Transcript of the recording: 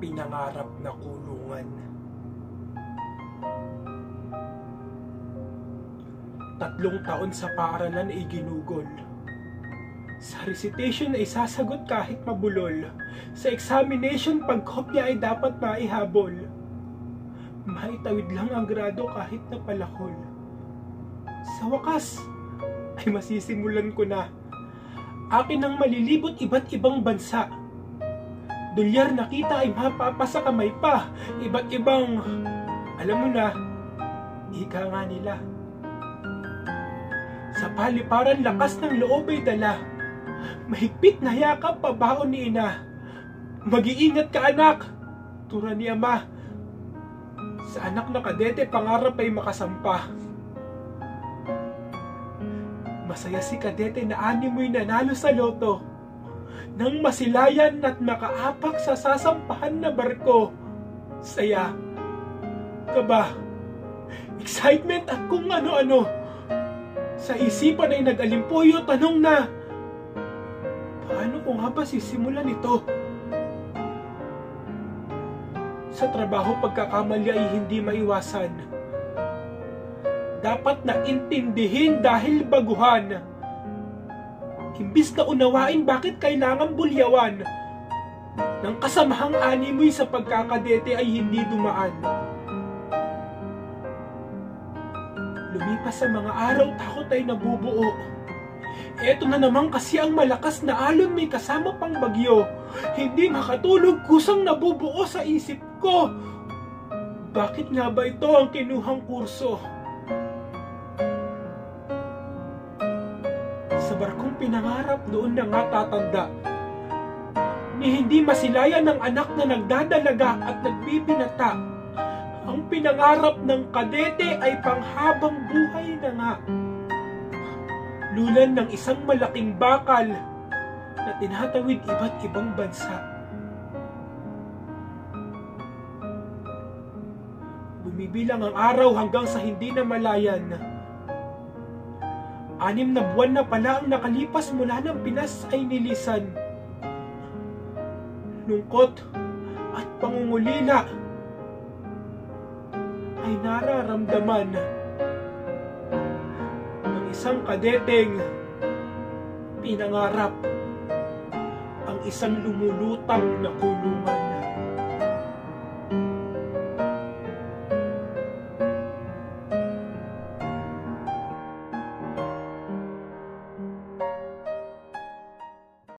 pinangarap na kulungan. Tatlong taon sa paaralan ay ginugol. Sa recitation ay sasagot kahit mabulol. Sa examination, pagkopya ay dapat maihabol. Maitawid lang ang grado kahit na palakol. Sa wakas, ay masisimulan ko na. Akin ang malilibot iba't ibang bansa. Dolyar nakita ay mapapasa kamay pa. Iba't ibang, alam mo na, ika nga nila. Sa paliparan lakas ng loob ay dala. Mahigpit na yakap pabaon ni ina. Mag-iingat ka anak, tura ni ama. Sa anak na kadete pangarap ay makasampa. Masaya si kadete na animoy nanalo sa loto. Nang masilayan at makaapak sa sasampahan na barko. Saya, kaba, excitement at kung ano-ano. Sa isipan ay nag-alimpuyo tanong na, paano ko nga ba sisimulan ito? Sa trabaho pagkakamali ay hindi maiwasan. Dapat na intindihin dahil baguhan. Imbis na unawain bakit kailangan bulyawan. Nang kasamahang animoy sa pagkakadete ay hindi dumaan. Lumipas sa mga araw, takot ay nabubuo. Eto na naman kasi ang malakas na alon may kasama pang bagyo. Hindi makatulog, kusang nabubuo sa isip ko. Bakit nga ba ito ang kinuhang kurso? Sa barkong pinangarap doon na nga tatanda. Ni hindi masilayan ng anak na nagdadalaga at nagbibinata. Ang pinangarap ng kadete ay panghabang buhay na nga lulan ng isang malaking bakal na tinatawid iba't ibang bansa. Bumibilang ang araw hanggang sa hindi na malayan. Anim na buwan na pala ang nakalipas mula ng Pinas ay nilisan. Lungkot at pangungulila ay nararamdaman ng isang kadeteng pinangarap ang isang lumulutang na kulungan.